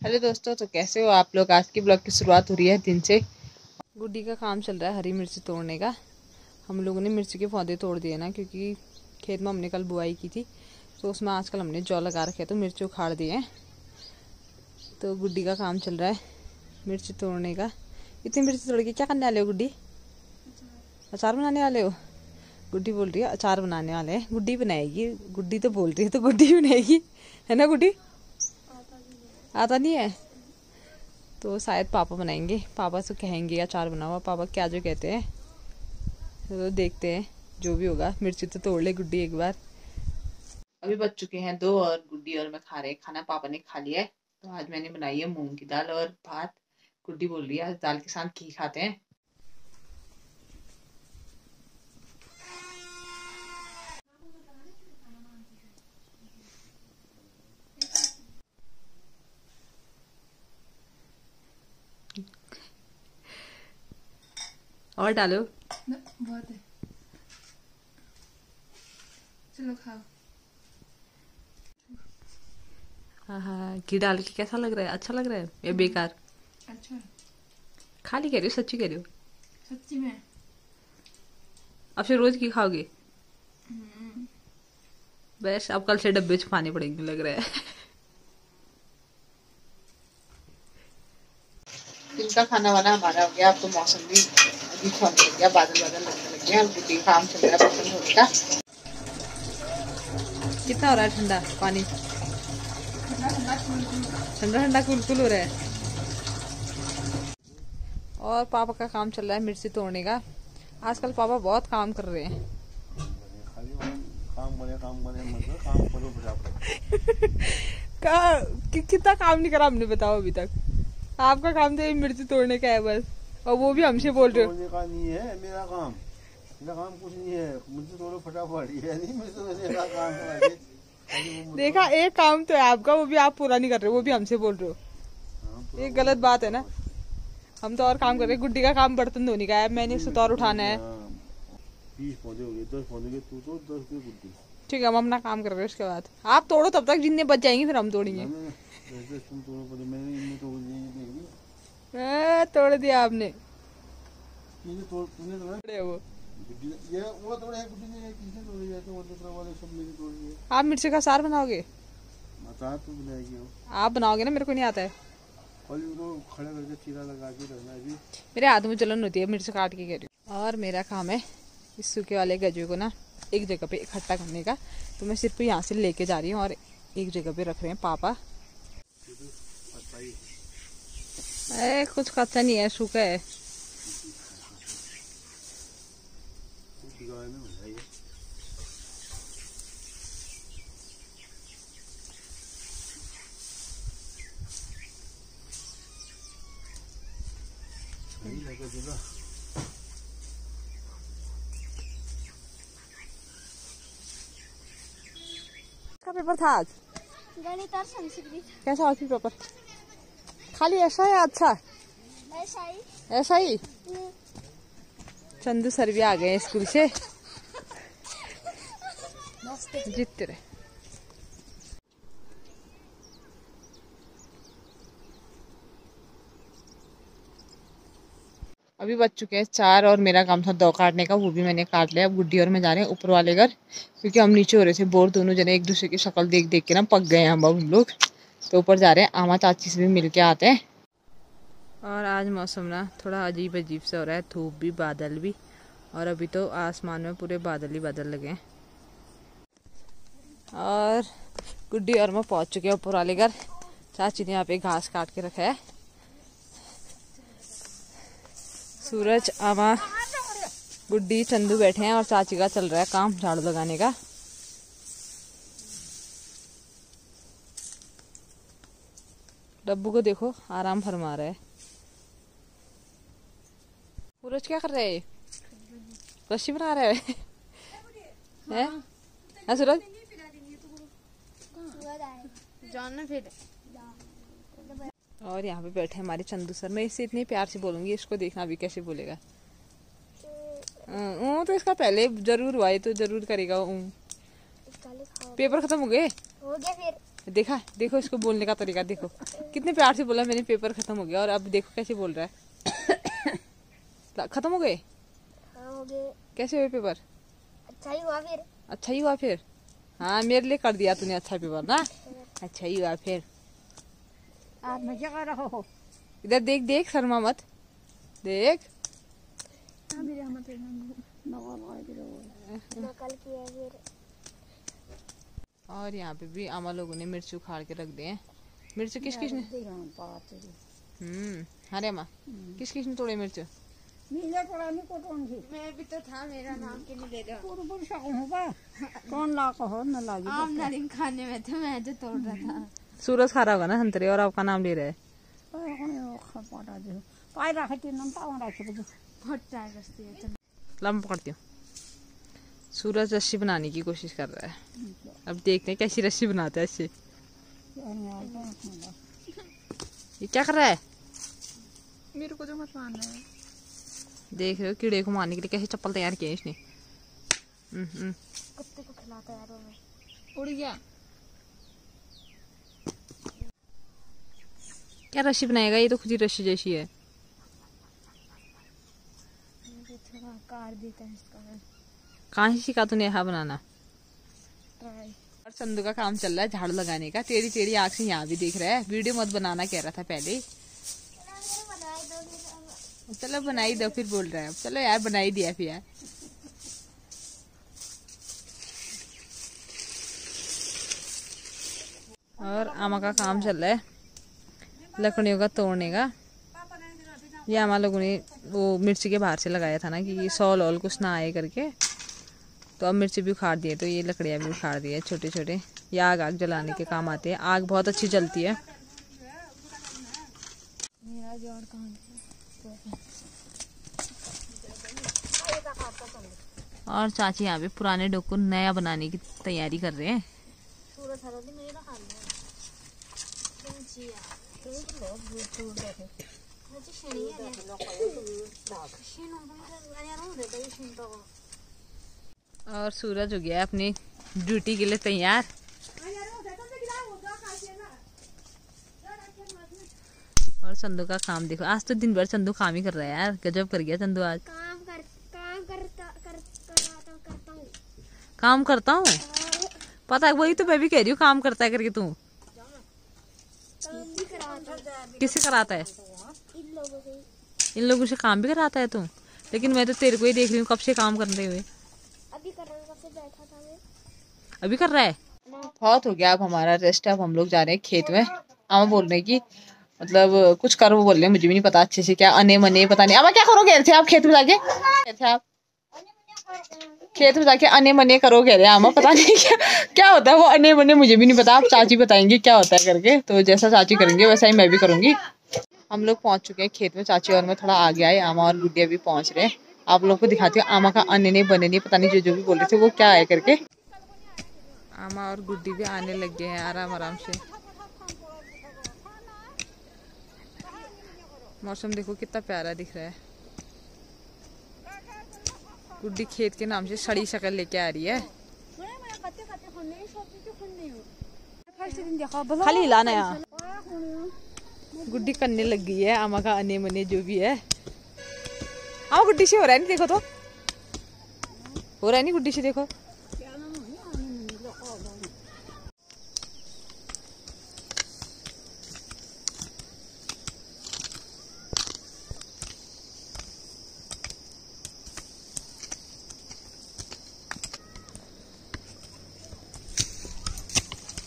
Hello दोस्तों तो कैसे हो आप लोग? आज की ब्लॉग की शुरुआत हो रही है दिन से। गुड्डी का काम चल रहा है हरी मिर्च तोड़ने का। हम लोगों ने मिर्च के पौधे तोड़ दिए ना, क्योंकि खेत में हमने कल बुआई की थी तो उसमें आजकल हमने जौ लगा रखे तो मिर्च उखाड़ दिए हैं। तो गुड्डी का काम चल रहा है मिर्च तोड़ने का। इतनी मिर्च तोड़ के क्या करने वाले हो गुड्डी? अचार बनाने वाले हो? गुड्डी बोल रही है, अचार बनाने वाले हैं। गुड्डी बनाएगी, गुड्डी तो बोल रही है तो गुड्डी बनाएगी। है ना गुड्डी? आता नहीं है? तो शायद पापा बनाएँगे। पापा से कहेंगे अचार बनाओ। पापा क्या जो कहते हैं तो देखते हैं, जो भी होगा। मिर्ची तो तोड़ ले गुड्डी एक बार। अभी बच चुके हैं दो और गुड्डी और मैं खा रहे, खाना पापा ने खा लिया है। तो आज मैंने बनाई है मूंग की दाल और भात। गुड्डी बोल रही है, आज दाल के साथ घी खाते हैं। और डालो। बहुत है। चलो खाओ। हाँ हाँ घी डाल के कैसा लग रहा है? अच्छा लग रहा है? या बेकार? अच्छा। खाली कह रही हो? सच्ची कह रही हो? सच्ची में। अब से रोज की खाओगे? बस अब कल से डब्बे छुपाने पड़ेंगे लग रहा है। दिन का खाना वाना हमारा हो गया अब तो मौसम भी होने लग गया बादल बादल लगने लग गए अब बुद्धि काम चल रहा है बर्तन धोने का कितना हो रहा है ठंडा पानी ठंडा ठंडा कुल कुल हो रहा है और पापा का काम चल रहा है मिर्ची तोड़ने का आजकल पापा बहुत काम कर रहे हैं काम काम का कि, कितना काम नहीं करा हमने बताओ अभी तक। आपका काम तो मिर्ची तोड़ने का है बस। और वो भी हमसे बोल रहे हो। का नहीं है मेरा काम। मेरा काम कुछ नहीं है। मुझे तोड़ो फटाफट ये नहीं मेरा काम है देखा एक काम तो है आपका वो भी आप पूरा नहीं कर रहे वो भी हमसे बोल रहे हो। हाँ, ये गलत बात है ना। हम तो और काम कर रहे हैं गुड्डी का काम बर्तन धोने का है मैंने सुतौर उठाना है। हाँ, बीस पौधे हो गए दस पौधे के तू तो दस के गुड्डी। ठीक है हम अपना काम कर रहे हैं उसके बाद। आप तोड़ो तब तक जितने बच जाएँगे फिर हम तोड़ेंगे। तोड़ो दिया आपने। तोड़ तूने तोड़ा? वो। ये वो तोड़े है गुड्डी ने किसने तोड़ी है तो वो वाले सब मेरी तोड़ दिए। आप मिर्ची का सार बनाओगे? तू बनाएगी आप बनाओगे ना मेरे को नहीं आता है। और इनको खड़ा करके चीरा लगा के रखना है मेरे हाथ में जलन होती है मिर्च काट के कह रही और मेरा काम है इस सूखे वाले गजू को ना एक जगह पे इकट्ठा करने का। तो मैं सिर्फ़ यहाँ से लेके जा रही हूँ और एक जगह पे रख रहे हैं पापा। ए कुछ कच्चा नहीं है सूखा है बिगाड़ में हो जाएगी सही लगे जुला का खाली ऐसा है अच्छा ऐसा ही। चंदू सर भी आ गए स्कूल से। जीतते रहे। अभी बच चुके हैं चार और मेरा काम था दो काटने का वो भी मैंने काट लिया। अब गुड्डी और मैं जा रहे हैं ऊपर वाले घर क्योंकि हम नीचे हो रहे थे। बोर दोनों जने एक दूसरे की शक्ल देख देख के ना पक गए हैं हम अब हम लोग। तो ऊपर जा रहे हैं, आमा चाची से भी मिल के आते हैं। और आज मौसम ना थोड़ा अजीब अजीब सा हो रहा है, धूप भी, बादल भी, और अभी तो आसमान में पूरे बादल ही बादल लगे हैं। और गुड्डी और मैं पहुँच चुके हैं ऊपर वाले घर। चाची ने यहाँ पे घास काट के रखा है। सूरज, आमा, गुड्डी, चंदू बैठे हैं और चाची का चल रहा है काम झाड़ू लगाने का। डब्बू को देखो आराम फरमा रहा है। सूरज क्या कर रहा है? रस्सी बना रहा है। हैं। हाँ? सूरज? जाना फिर। और यहाँ पे बैठे हमारे चंदू सर। मैं इससे इतने प्यार से बोलूँगी इसको देखना अभी कैसे बोलेगा। ऊ तो इसका पहले ज़रूर हुआ है तो ज़रूर करेगा। ऊ। पेपर खत्म हो गए? हो गया फिर। देखा देखो इसको बोलने का तरीका देखो। कितने प्यार से बोला मैंने पेपर खत्म हो गया और अब देखो कैसे बोल रहा है। खत्म हो गए? हाँ कैसे हुए पेपर? अच्छा ही हुआ फिर। अच्छा ही हुआ फिर? हाँ मेरे लिए कर दिया तूने अच्छा पेपर ना? अच्छा ही हुआ फिर। आप मज़ा कर रहे हो। इधर देख देख शर्मा मत। देख। नकल किया फिर। और यहाँ पे भी आमा लोगों ने मिर्च उखाड़ के रख दिए हैं। मिर्च किस किस ने? हम्म हाँ। रे अम्मा किस किस ने तोड़े मिर्च? नीले को मैं भी तो था मेरा नाम क्यों नहीं ले रहा पूरे पूरे सकूँ बा? कौन ला कहो? न लागी आम नारिंग खाने में थे मैं जो तोड़ रहा था। सूरज खा रहा होगा ना संतरे और आपका नाम ले रहे है? पाय कोने खपाटा दे पाय राखे नम पावन राखे बजे। बहुत करती है लम पकड़ती हूँ। सूरज रस्सी बनाने की कोशिश कर रहा है। अब देखते हैं कैसी रस्सी बनाता है इससे ये क्या कर रहा है? मेरे को जो मत मारना है। देख रहे हो कीड़े को मारने के लिए कैसे चप्पल तैयार किए इसने। हम्म, हम्म। कुत्ते को खिलाता यार उड़ गया। क्या रस्सी बनाएगा? ये तो खुद ही रस्सी जैसी है। थोड़ा कार देता है इसका। कहाँ सीखा तूने यहाँ बनाना। और संधु का काम चल रहा है झाड़ू लगाने का। तेरी तेरी आग से यहाँ भी देख रहा है। वीडियो मत बनाना कह रहा था पहले। चलो बनाई दो फिर बोल रहा है। चलो यार बनाई दिया फिर यार। और आमा का काम चल रहा है। लकड़ियों का तोड़ने का। ये आमा लोगों ने वो मिर्ची के बाहर से लगाया था ना कि सॉल ऑल कुछ ना आए करके। तो अब मिर्ची भी उखाड़ दिए तो ये लकड़ियाँ भी उखाड़ दी है छोटे छोटे ये आग आग जलाने के काम आते हैं। आग बहुत अच्छी जलती है। और चाची यहाँ पे पुराने डोक को नया बनाने की तैयारी कर रहे हैं। और सूरज हो गया अपनी ड्यूटी के लिए तैयार। और चंदू का काम देखो आज तो दिन भर चंदू काम ही कर रहा है यार गजब कर गया चंदू आज। काम कर काम करता कर कराता करता हूँ। काम करता हूँ? पता है वही तो मैं भी कह रही हूँ काम करता है करके तू। किसे कराता कराता है? इन लोगों से। इन लोगों से काम भी कराता है तू। लेकिन मैं तो तेरे को ही देख रही हूँ कब से काम करते हुए। अभी कर रहा से बैठा था मैं। अभी कर रहा है? बहुत हो गया अब हमारा रेस्ट अब हम लोग जा रहे हैं खेत में। आमा बोल रहे हैं कि मतलब कुछ करो बोल रहे हैं मुझे भी नहीं पता अच्छे से क्या अने मने पता नहीं। आमा क्या करो कह रहे थे आप खेत में जाके? थे आप। खेत में जाके अने मने करो कह रहे हैं आमा पता नहीं क्या क्या होता है वो अने मने मुझे भी नहीं पता। आप चाची बताएँगे क्या होता है करके। तो जैसा चाची करेंगे वैसा ही मैं भी करूँगी। हम लोग पहुँच चुके हैं खेत में चाची और मैं थोड़ा आगे आए आमा और गुडिया भी पहुँच रहे हैं। आप लोग को दिखाती हूँ। आमा का अने नहीं बने नहीं पता नहीं जो जो भी बोल रहे थे, वो क्या है करके। आमा और गुड्डी भी आने लग गए हैं आराम आराम से। मौसम देखो कितना प्यारा दिख रहा है। गुड्डी खेत के नाम से सड़ी शक्ल लेके आ रही है। खाली यहाँ। गुड्डी करने लग गई है, आमा का अने मने जो भी है। आमा गुड्डी से, हो रहा है नहीं, देखो तो। हो रहा है नहीं, गुड्डी से, देखो।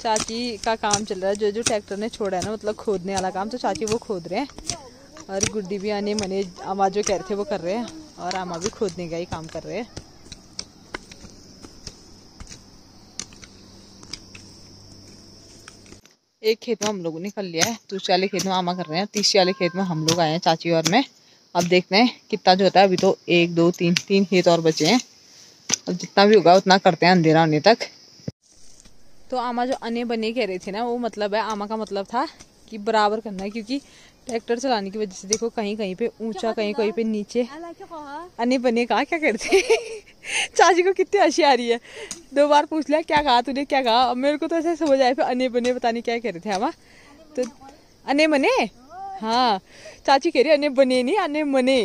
चाची का काम चल रहा है, जो जो ट्रैक्टर ने छोड़ा है ना मतलब खोदने वाला काम तो चाची वो खोद रहे हैं। और गुड्डी भी आने मने आमा जो कह रहे थे वो कर रहे हैं और आमा भी खोदने का ही काम कर रहे हैं। एक खेत में हम लोगों ने कर लिया है, दूसरे वाले खेत में आमा कर रहे हैं, तीसरे वाले खेत में हम लोग आए हैं चाची और मैं। अब देखते हैं कितना जो होता है, अभी तो एक, दो, तीन तीन खेत और बचे हैं। अब जितना भी होगा उतना करते हैं अंधेरा होने तक। तो आमा जो अने बने कह रहे थे ना, वो मतलब है, आमा का मतलब था कि बराबर करना है, क्योंकि ट्रैक्टर चलाने की वजह से देखो कहीं कहीं पे ऊँचा कहीं कहीं पे नीचे। अने बने कहा क्या करते चाची को कितनी हँसी आ रही है। दो बार पूछ लिया क्या कहा तूने क्या कहा? अब मेरे को तो ऐसे समझ आया फिर अने बने पता नहीं क्या कह रहे थे हम तो अने मने हाँ। चाची कह रही अने बने नहीं अने मने।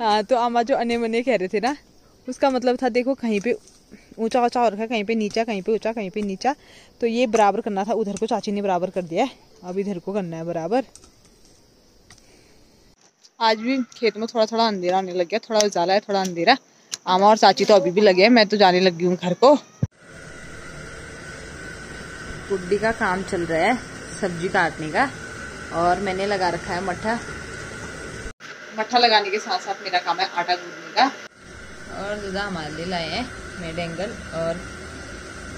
हाँ तो आमा जो अने मने कह रहे थे ना उसका मतलब था देखो कहीं पे ऊँचा ऊँचा हो रखा है कहीं पे नीचा कहीं पे ऊँचा कहीं पे नीचा। तो ये बराबर करना था उधर को चाची ने बराबर कर दिया है। अब इधर को करना है बराबर। आज भी खेत में थोड़ा थोड़ा अंधेरा होने लग गया थोड़ा उजाला है थोड़ा अंधेरा आमा और चाची तो अभी भी लगे हैं मैं तो जाने लगी हूँ घर को। गुड्डी का काम चल रहा है सब्ज़ी काटने का और मैंने लगा रखा है मट्ठा। मट्ठा लगाने के साथ साथ मेरा काम है आटा गूंदने का। और दूधा हमारे लिए लाए हैं मेड एंगल और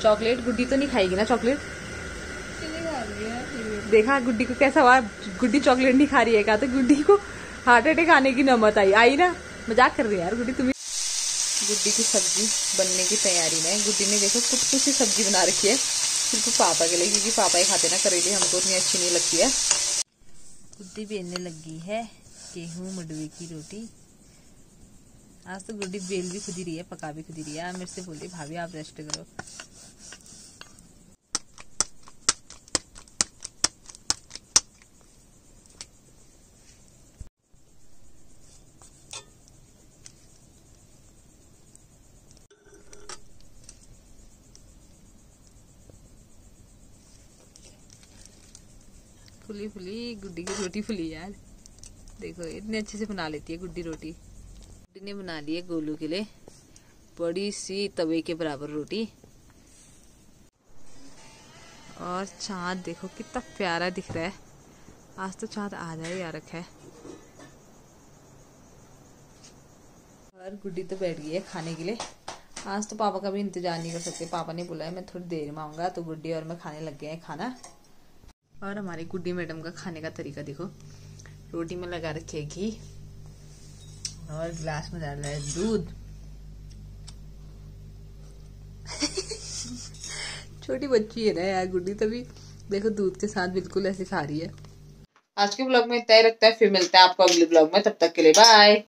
चॉकलेट। गुड्डी तो नहीं खाएगी ना चॉकलेट? देखा गुड्डी को कैसा हुआ? गुड्डी चॉकलेट नहीं खा रही है कहा तो गुड्डी को। हार्ट अटैक आने की नौबत आई। आई ना? मज़ाक कर रही है यार गुड्डी तुम्हें गुड्डी की सब्ज़ी बनने की तैयारी में। गुड्डी ने देखो कुछ कुछ ही सब्ज़ी बना रखी है। सिर्फ़ पापा के लिए क्योंकि पापा ही खाते ना करेली। हमको उतनी अच्छी नहीं लगती है। गुड्डी बेलने लगी है गेहूँ मडवे की रोटी। आज तो गुड्डी बेल भी खुदी रही है पका भी खुदी रही है। मेरे से बोलती भाभी आप रेस्ट करो। फुली फुली, गुड्डी की रोटी फुली यार। देखो, इतने अच्छे से बना लेती है गुड्डी रोटी। गुड्डी ने बना ली है गोलू के लिए। बड़ी सी तवे के बराबर रोटी। और चाँद, देखो, कितना प्यारा दिख रहा है। आज तो चाँद आ ही आ रखा है। और गुड्डी तो बैठ गई है खाने के लिए। आज तो पापा का भी इंतज़ार नहीं कर सकते। पापा ने बोला है, मैं थोड़ी देर में आऊँगा तो गुड्डी और मैं खाने लग गए हैं खाना। और हमारी गुड्डी मैडम का खाने का तरीका देखो। रोटी में लगा रखे घी और गिलास में डाल रहा है दूध। छोटी बच्ची है ना यार गुड्डी, तभी देखो दूध के साथ बिल्कुल ऐसे खा रही है। आज के ब्लॉग में इतना ही रखता है, फिर मिलते हैं आपको अगले ब्लॉग में, तब तक के लिए बाय